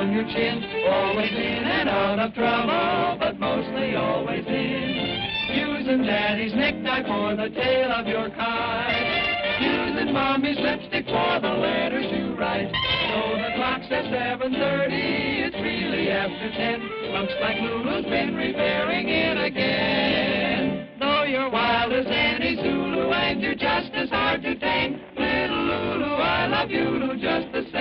on your chin. Always in and out of trouble, but mostly always in. Using daddy's necktie for the tail of your kite. Using mommy's lipstick for the letters you write. So the clock says 7.30, it's really after 10. Looks like Lulu's been repairing it again. Though you're wild as any Zulu and you're just as hard to tame. Little Lulu, I love you just the same,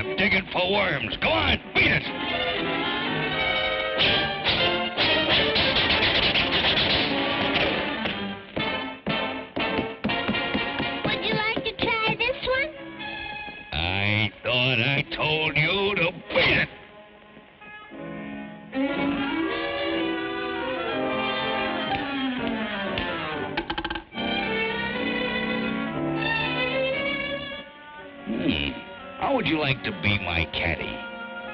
I'm digging for worms. Go on, beat it. Would you like to try this one? I thought I told you would you like to be my caddy?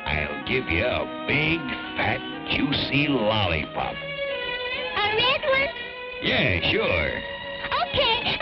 I'll give you a big, fat, juicy lollipop. A red one? Yeah, sure. Okay,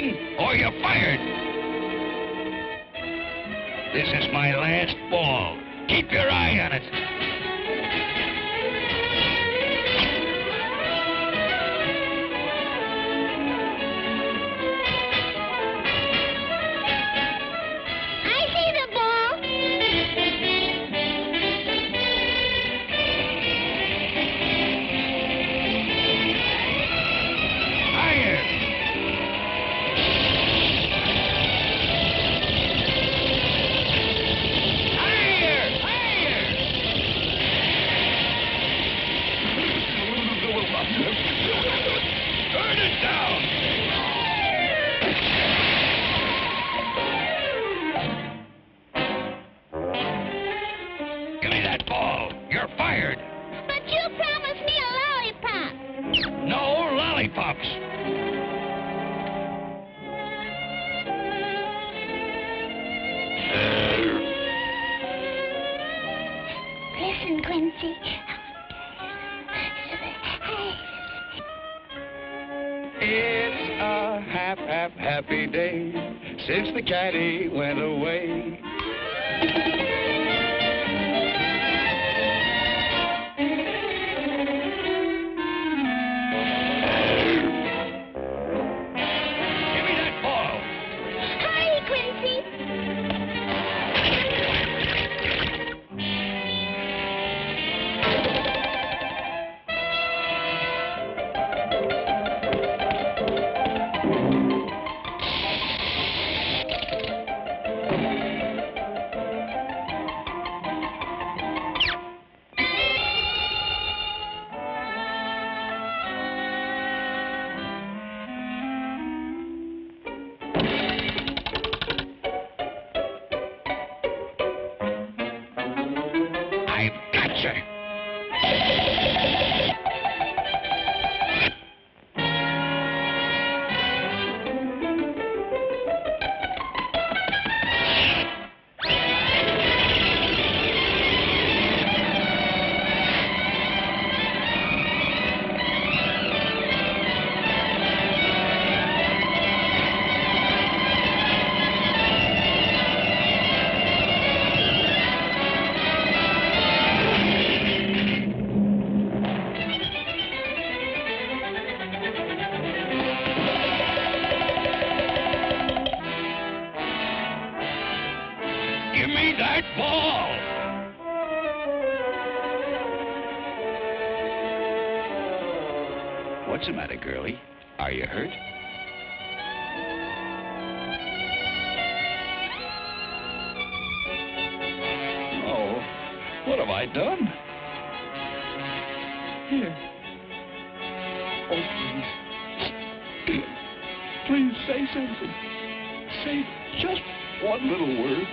Clowning or you're fired. This is my last ball. Keep your eye on it. Happy day since the caddy went away. What's the matter, girlie? Are you hurt? Oh, what have I done? Here. Oh, please. Please say something. Say just one little word.